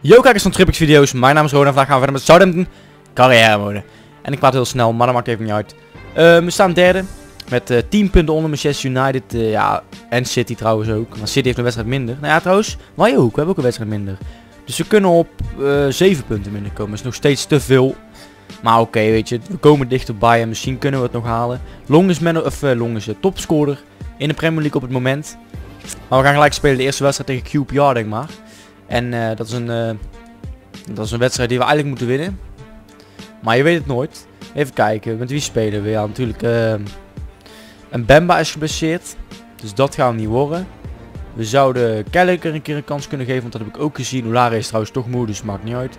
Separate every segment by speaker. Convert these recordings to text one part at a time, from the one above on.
Speaker 1: Yo kijkers van Tripix video's, mijn naam is Ron en vandaag gaan we verder met Southampton carrière mode. En ik praat heel snel, maar dat maakt even niet uit. Eh, we staan derde, met eh 10 punten onder Manchester United, eh, ja, en City trouwens ook. Maar City heeft een wedstrijd minder. Nou ja, trouwens, wij ook, we hebben ook een wedstrijd minder. Dus we kunnen op eh 7 punten minder komen, is nog steeds te veel. Maar oké, weet je, we komen dichterbij en misschien kunnen we het nog halen. Long is, man, of, eh, Long is eh, topscorer in de Premier League op het moment. Maar we gaan gelijk spelen de eerste wedstrijd tegen QPR, denk maar. En eh, dat, is een, dat is een wedstrijd die we eigenlijk moeten winnen. Maar je weet het nooit. Even kijken, met wie spelen we? Ja, natuurlijk. een Bemba is geblesseerd. Dus dat gaat hem niet worden. We zouden Kelleker een keer een kans kunnen geven, want dat heb ik ook gezien. Oulare is trouwens toch moe, dus maakt niet uit.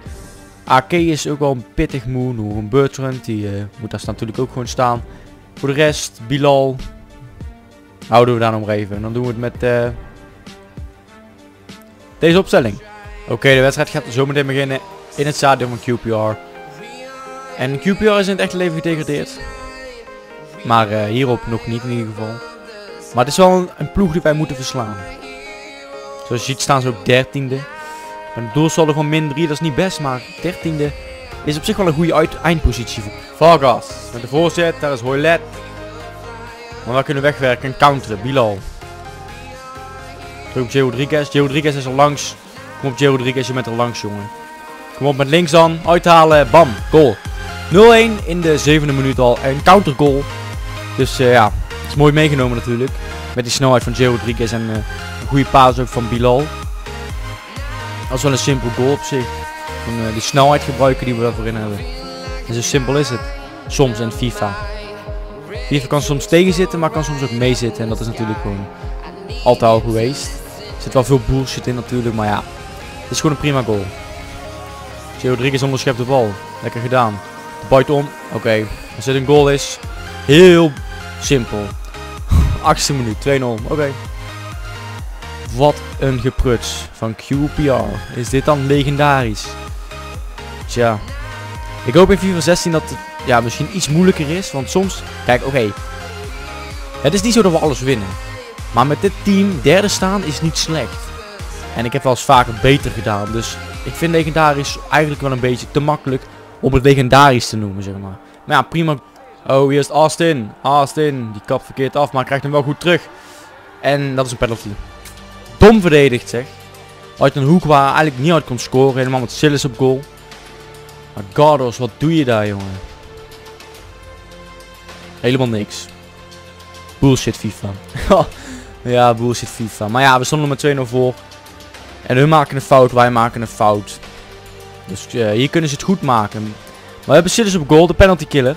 Speaker 1: AK is ook wel een pittig moe. Nog een Bertrand, die eh, moet daar natuurlijk ook gewoon staan. Voor de rest, Bilal. Houden we daar nog even. En dan doen we het met eh, deze opstelling. Oké, de wedstrijd gaat zo meteen beginnen in het stadion van QPR. En QPR is in het echte leven gedegradeerd. Maar eh, hierop nog niet in ieder geval. Maar het is wel een, een ploeg die wij moeten verslaan. Zoals je ziet staan ze ook dertiende. Met een doelsaldo van min 3, dat is niet best, maar dertiende is op zich wel een goede eindpositie voor Vargas. Met de voorzet, daar is Hoylet. Maar we kunnen wegwerken en counteren, Bilal. Terug op J. Rodriguez. J. Rodriguez is er langs. Kom op J. Rodriguez, je bent er langs jongen. Kom op met links dan, uithalen, bam, goal. 0-1 in de zevende minuut al. En counter goal. Dus eh, ja, is mooi meegenomen natuurlijk. Met die snelheid van J. Rodriguez en eh, een goede paas ook van Bilal. Dat is wel een simpel goal op zich. Van, eh, die snelheid gebruiken die we daarvoor in hebben. En zo simpel is het. Soms in FIFA. FIFA kan soms tegenzitten, maar kan soms ook meezitten. En dat is natuurlijk gewoon altijd al geweest. Er zit wel veel bullshit in natuurlijk, maar ja. Het is gewoon een prima goal. J. Rodriguez onderschept de bal. Lekker gedaan. Buitenom. Oké. Als dit een goal is. Heel simpel. Achtste minuut. 2-0. Oké. Wat een gepruts van QPR. Is dit dan legendarisch? Tja. Ik hoop in FIFA 16 dat het ja, misschien iets moeilijker is. Want soms... Kijk, oké. Het is niet zo dat we alles winnen. Maar met dit team derde staan is niet slecht. En ik heb wel eens vaker beter gedaan. Dus ik vind legendarisch eigenlijk wel een beetje te makkelijk om het legendarisch te noemen, zeg maar. Maar ja, prima. Oh, hier is Austin. Austin. Die kap verkeerd af, maar krijgt hem wel goed terug. En dat is een penalty. Dom verdedigd, zeg. Uit een hoek waar hij eigenlijk niet uit kon scoren. Helemaal met Sillis op goal. Maar Gardos, wat doe je daar, jongen? Helemaal niks. Bullshit FIFA. ja, bullshit FIFA. Maar ja, we stonden met 2-0 voor. En hun maken een fout, wij maken een fout. Dus eh, hier kunnen ze het goed maken. Maar we hebben Sillis op goal, de penalty killer.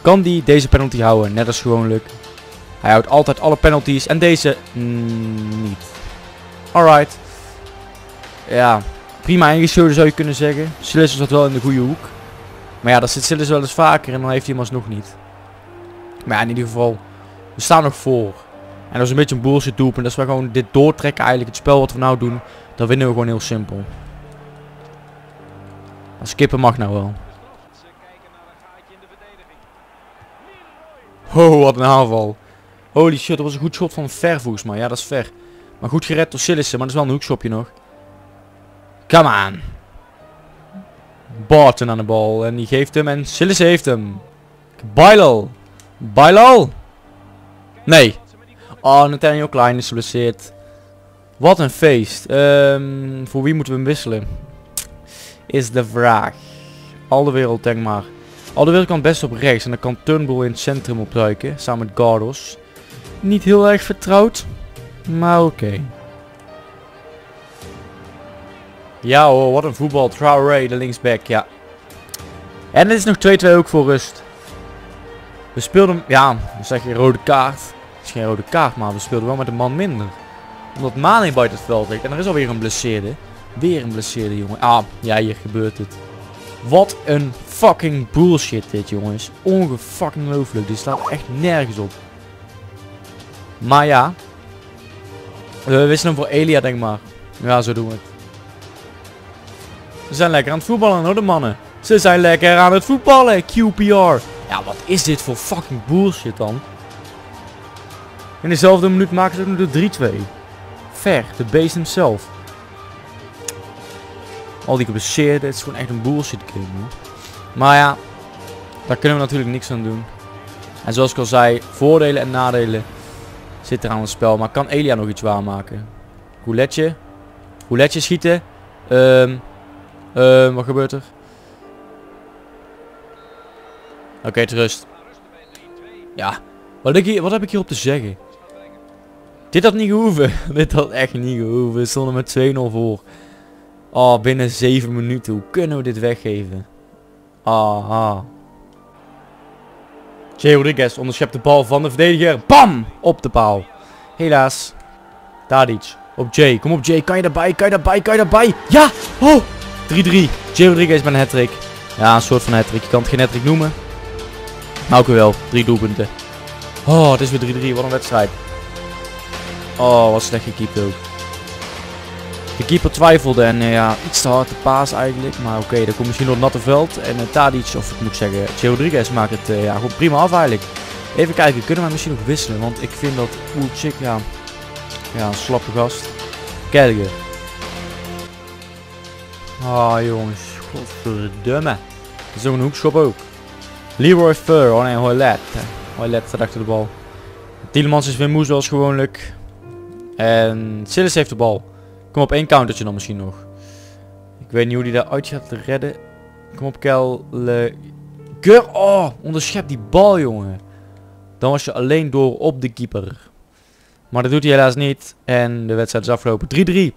Speaker 1: Kan die deze penalty houden? Net als gewoonlijk. Hij houdt altijd alle penalties. En deze mm, niet. Alright. Ja, prima ingeschoten zou je kunnen zeggen. Sillis zat wel in de goede hoek. Maar ja, dat zit Sillis wel eens vaker en dan heeft hij hem alsnog niet. Maar ja, in ieder geval. We staan nog voor. En dat is een beetje een bullshit doelpunt. Dat is wel gewoon dit doortrekken eigenlijk. Het spel wat we nou doen. Dan winnen we gewoon heel simpel. Maar skippen mag nou wel. Oh, wat een aanval. Holy shit, dat was een goed schot van ver volgens mij. Ja, dat is ver. Maar goed gered door Sillissen, maar dat is wel een hoekschopje nog. Come on. Barton aan de bal. En die geeft hem. En Sillissen heeft hem. Bilal. Bilal. Nee. Oh, Nathaniel Klein is geblesseerd. Wat een feest. Ehm, voor wie moeten we hem wisselen? Is de vraag. Al de wereld, denk maar. Al de wereld kan best op rechts. En dan kan Turnbull in het centrum opduiken. Samen met Gardos. Niet heel erg vertrouwd. Maar oké. Ja hoor, wat een voetbal. Traoré, de linksback, ja. En het is nog 2-2 ook voor rust. We speelden, ja, dan zeg je rode kaart. Het is geen rode kaart, maar we speelden wel met een man minder. Omdat Mane buiten het veld ligt. En er is alweer een blesseerde. Weer een blesseerde, jongen. Ah, ja, hier gebeurt het. Wat een fucking bullshit dit, jongens. Ongefucking looflijk. Dit staat echt nergens op. Maar ja. We wisselen hem voor Elia, denk maar. Ja, zo doen we het. Ze zijn lekker aan het voetballen, hoor, de mannen. Ze zijn lekker aan het voetballen, QPR. Ja, wat is dit voor fucking bullshit dan? In dezelfde minuut maken ze ook nog de 3-2. Ver, de beest himself. Al die geblesseerden, het is gewoon echt een bullshit game. Hoor. Maar ja, daar kunnen we natuurlijk niks aan doen. En zoals ik al zei, voordelen en nadelen zitten aan het spel. Maar kan Elia nog iets waarmaken? Rouletje. Rouletje schieten. Ehm ehm wat gebeurt er? Oké, rust. Ja, wat, ik hier, wat heb ik hier op te zeggen? Dit had niet gehoeven. Dit had echt niet gehoeven. We stonden met 2-0 voor. Oh, binnen 7 minuten. Hoe kunnen we dit weggeven? Aha. Jay Rodriguez onderschept de bal van de verdediger. Bam! Op de paal. Helaas. Tadic. Op Jay. Kom op Jay. Kan je daarbij? Kan je daarbij? Kan je daarbij? Ja! Oh! 3-3. Jay Rodriguez met een hat Ja, een soort van hat Je kan het geen hat noemen. Maar ook wel. Drie doelpunten. Oh, het is weer 3-3. Wat een wedstrijd. Oh, wat slecht gekiept ook. De keeper twijfelde en uh, ja, iets te hard te paas eigenlijk. Maar oké, okay, dat komt misschien het natte veld. En uh, Tadic, of ik moet zeggen, Che Rodriguez maakt het uh, ja, gewoon prima af eigenlijk. Even kijken, kunnen we misschien ook wisselen? Want ik vind dat Oelchik, ja, ja, een slappe gast. Kelger. Ah jongens, godverdomme. Een hoekschop ook. Leroy Fur, oh nee, Hoylet. Hoylet staat achter de bal. Tielemans is weer moe zoals gewoonlijk. En Silas heeft de bal. Kom op één countertje dan misschien nog. Ik weet niet hoe die daaruit gaat redden. Kom op Kel. Oh, onderschep die bal jongen. Dan was je alleen door op de keeper. Maar dat doet hij helaas niet. En de wedstrijd is afgelopen. 3-3.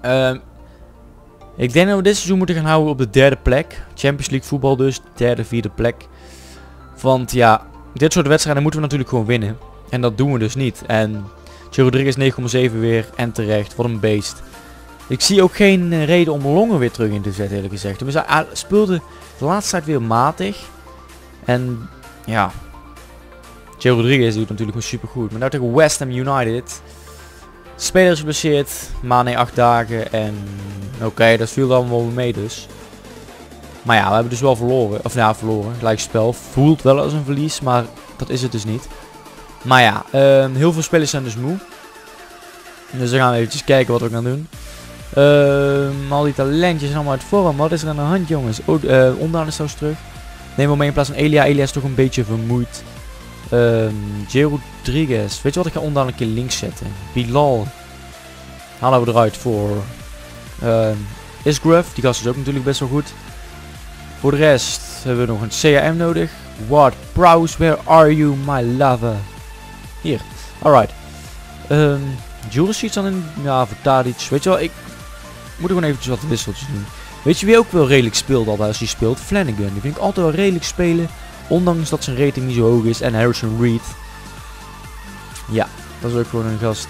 Speaker 1: Ehm, ik denk dat we dit seizoen moeten gaan houden op de derde plek. Champions League voetbal dus. Derde, vierde plek. Want ja, dit soort wedstrijden moeten we natuurlijk gewoon winnen. En dat doen we dus niet. En Joe Rodriguez 9,7 weer. En terecht. Wat een beest. Ik zie ook geen eh, reden om Longen weer terug in te zetten eerlijk gezegd. Dus hij speelde de laatste tijd weer matig. En ja. Joe Rodriguez doet natuurlijk gewoon super goed. Maar nou tegen West Ham United. Speler is geblesseerd. Mane 8 dagen. En oké, dat viel dan wel mee dus. Maar ja, we hebben dus wel verloren. Of ja, verloren. Gelijk spel. Voelt wel als een verlies, maar dat is het dus niet. Maar ja, uh, heel veel spelers zijn dus moe. Dus dan gaan we eventjes kijken wat we gaan doen. Uh, al die talentjes allemaal uit vorm. Wat is er aan de hand, jongens? Oh, uh, Ondaan is terug. Neem we mee in plaats van Elia. Elia is toch een beetje vermoeid. J. Rodriguez. Weet je wat? Ik ga Ondaan een keer links zetten. Bilal. Halen we eruit voor... Isgraf. Die gast is ook natuurlijk best wel goed. Voor de rest hebben we nog een CRM nodig. What? Browse, where are you, my lover? Hier. Alright. Um, Juris dan in... Ja, voor Tadic. Weet je wel, ik moet gewoon eventjes wat wisseltjes doen. Weet je wie ook wel redelijk speelt al als hij speelt? Flanagan. Die vind ik altijd wel redelijk spelen. Ondanks dat zijn rating niet zo hoog is. En Harrison Reed. Ja, dat is ook gewoon een gast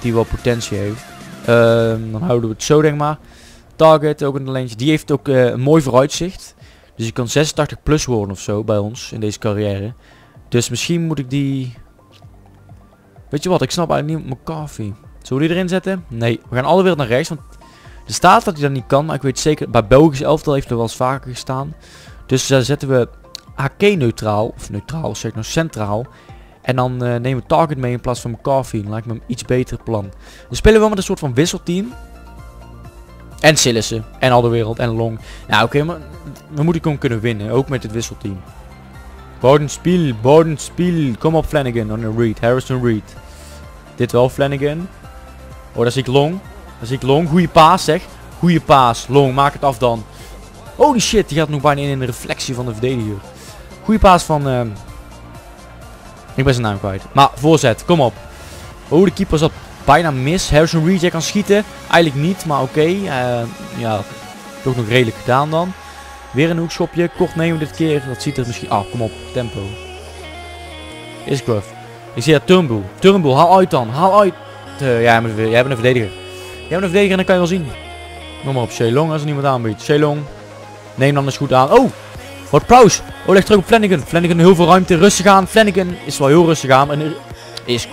Speaker 1: die wel potentie heeft. Um, dan houden we het zo denk maar. Target, ook een talentje. Die heeft ook uh, een mooi vooruitzicht. Dus je kan 86 plus worden of zo bij ons in deze carrière. Dus misschien moet ik die... Weet je wat, ik snap eigenlijk niet McCarthy. Zullen we die erin zetten? Nee, we gaan alle wereld naar rechts. Want er staat dat hij dat niet kan. Maar ik weet zeker, bij Belgisch elftal heeft er wel eens vaker gestaan. Dus daar zetten we AK neutraal. Of neutraal, zeg nou centraal. En dan uh, nemen we Target mee in plaats van McCarthy. Dan lijkt me een iets beter plan. We spelen wel met een soort van wisselteam. En Sillissen. En al de wereld. En Long. Nou oké, maar we moeten gewoon kunnen winnen. Ook met het wisselteam. Bodenspiel. Bodenspiel. Kom op Flanagan. On oh, Reed. Harrison Reed. Dit wel Flanagan. Oh, daar zie ik Long. Daar zie ik Long. Goeie paas zeg. Goeie paas. Long, maak het af dan. Holy shit, die gaat nog bijna in in de reflectie van de verdediger. Goeie paas van... Uh... Ik ben zijn naam kwijt. Maar voorzet, kom op. Oh, de keeper zat bijna mis. Harrison Reed, jij kan schieten. Eigenlijk niet, maar oké. Okay. Uh, eh, ja, toch nog redelijk gedaan dan. Weer een hoekschopje. Kort nemen dit keer. Dat ziet er misschien... Ah, kom op. Tempo. Is Gruff. Ik zie dat Turnbull. Turnbull, haal uit dan. Haal uit. Uh, jij, bent, jij bent een verdediger. Jij bent een verdediger en dan kan je wel zien. Noem maar op. Shelong als er niemand aanbiedt. Shelong. Neem dan eens goed aan. Oh! Wat Prous. Oh, leg terug op Flanagan. Flanagan heel veel ruimte. Rustig aan. Flanagan is wel heel rustig aan. En is.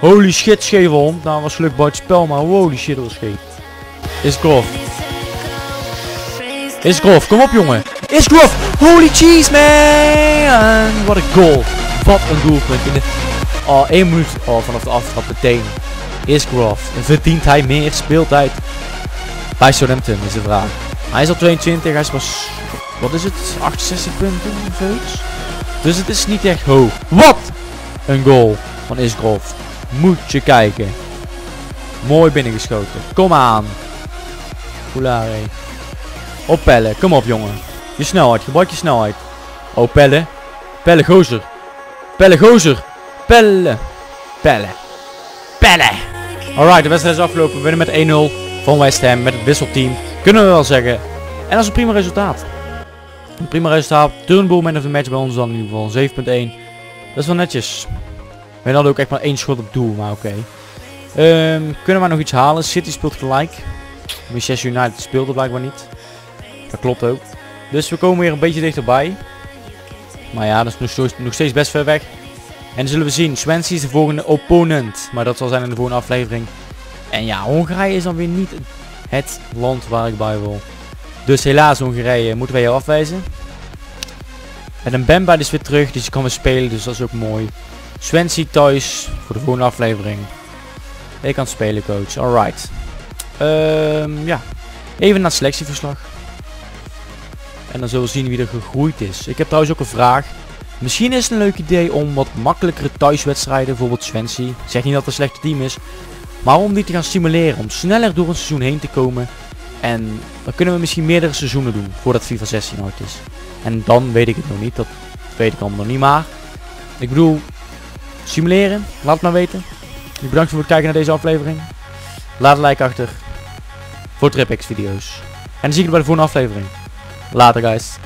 Speaker 1: Holy shit, scheve hond. Nou was gelukkig bij het spel, maar holy shit, dat was scheef. Is grof. Is. Kom op, jongen. Isgrof! Holy cheese, man! Wat een goal. Wat een doelpunt. In de, oh, 1 minuut oh, vanaf de aftrap meteen. Verdient hij meer speeltijd? Bij Southampton is de vraag. Hij is al 22, hij is pas... Wat is het? 68 punten? Dus het is niet echt hoog. Wat? Een goal van Isgrof. Moet je kijken. Mooi binnengeschoten. Kom aan. Poulare. Op Pelle. Kom op jongen. Je snelheid. Gebruik je snelheid. Oh Pelle. Pelle gozer. Pelle gozer. Pelle. Pelle. Pelle. Alright, de wedstrijd is afgelopen. We winnen met 1-0 van West Ham. Met het wisselteam. Kunnen we wel zeggen. En dat is een prima resultaat. Een prima resultaat. Turnboel man of the match bij ons dan in ieder geval. 7.1. Dat is wel netjes. We hadden ook echt maar één schot op doel. Maar oké. Ehm, kunnen we nog iets halen? City speelt gelijk. Manchester United speelde blijkbaar niet. Dat klopt ook. Dus we komen weer een beetje dichterbij. Maar ja, dat is nog steeds, best ver weg. En dan zullen we zien. Swansea is de volgende opponent. Maar dat zal zijn in de volgende aflevering. En ja, Hongarije is dan weer niet het land waar ik bij wil. Dus helaas Hongarije moeten wij jou afwijzen. En een Bemba is weer terug. Dus je kan weer spelen. Dus dat is ook mooi. Swansea thuis voor de volgende aflevering. Ik kan spelen coach. Alright. Ehm, ja. Even naar het selectieverslag. En dan zullen we zien wie er gegroeid is. Ik heb trouwens ook een vraag. Misschien is het een leuk idee om wat makkelijkere thuiswedstrijden, bijvoorbeeld Swansea. Zeg niet dat het een slecht team is. Maar om die te gaan stimuleren. Om sneller door een seizoen heen te komen. En dan kunnen we misschien meerdere seizoenen doen. Voordat FIFA 16 uit is. En dan weet ik het nog niet. Dat weet ik allemaal nog niet. Maar ik bedoel, simuleren. Laat het maar weten. Bedankt voor het kijken naar deze aflevering. Laat een like achter. Voor TripX video's. En dan zie ik je bij de volgende aflevering. Later guys.